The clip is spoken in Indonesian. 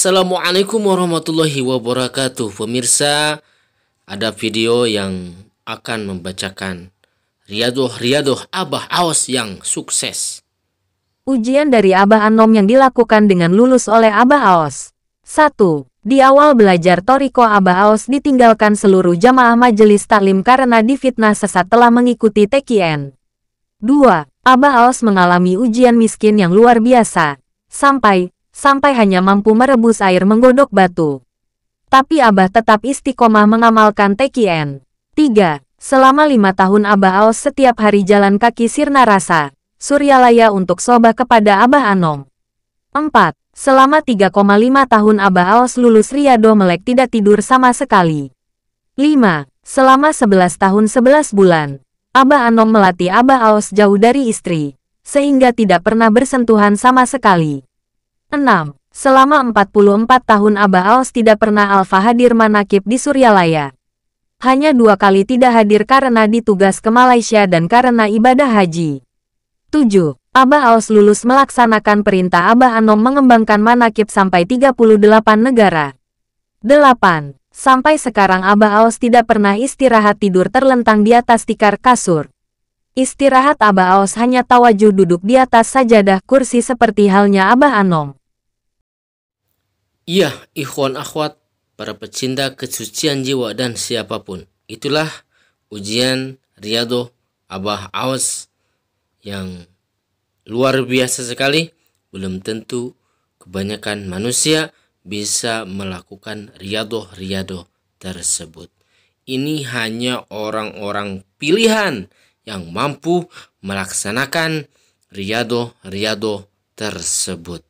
Assalamualaikum warahmatullahi wabarakatuh Pemirsa Ada video yang akan membacakan Riadoh-riadoh Abah Aos yang sukses Ujian dari Abah Anom yang dilakukan dengan lulus oleh Abah Aos 1. Di awal belajar Toriko Abah Aos ditinggalkan seluruh jamaah majelis taklim karena difitnah sesat telah mengikuti TKN 2. Abah Aos mengalami ujian miskin yang luar biasa Sampai, sampai hanya mampu merebus air menggodok batu. Tapi Abah tetap istiqomah mengamalkan TKN. 3. Selama lima tahun Abah Aos setiap hari jalan kaki sirna rasa, Suryalaya untuk soba kepada Abah Anom. 4. Selama 3,5 tahun Abah Aos lulus Riyado Melek tidak tidur sama sekali. 5. Selama 11 tahun 11 bulan, Abah Anom melatih Abah Aos jauh dari istri, sehingga tidak pernah bersentuhan sama sekali. 6. Selama 44 tahun Abah Aos tidak pernah Alfa hadir manakib di Suryalaya. Hanya dua kali tidak hadir karena ditugas ke Malaysia dan karena ibadah haji. 7. Abah Aos lulus melaksanakan perintah Abah Anom mengembangkan manakib sampai 38 negara. 8. Sampai sekarang Abah Aos tidak pernah istirahat tidur terlentang di atas tikar kasur. Istirahat Abah Aos hanya tawajuh duduk di atas sajadah kursi seperti halnya Abah Anom. Iya, ikhwan akhwat, para pecinta kesucian jiwa dan siapa pun. Itulah ujian Riyadho Abah Awas yang luar biasa sekali. Belum tentu kebanyakan manusia bisa melakukan riado-riado tersebut. Ini hanya orang-orang pilihan yang mampu melaksanakan riado-riado tersebut.